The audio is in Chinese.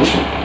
不是。